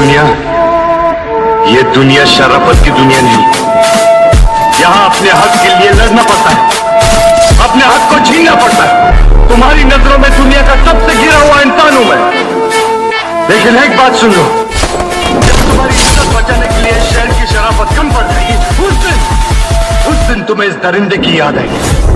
दुनिया, ये दुनिया शराफत की दुनिया नहीं। यहाँ अपने हक के लिए लड़ना पड़ता है। अपने हक को छीनना पड़ता है। तुम्हारी नज़रों में दुनिया का सबसे गिरा हुआ इंसान हूँ मैं। लेकिन एक बात सुन लो। जब तुम्हारी इज़्ज़त बचाने के लिए शहर की शराफत कम पड़ जाएगी, उस दिन उस दिन तुम्हें इस दरिंदे की याद आएगी।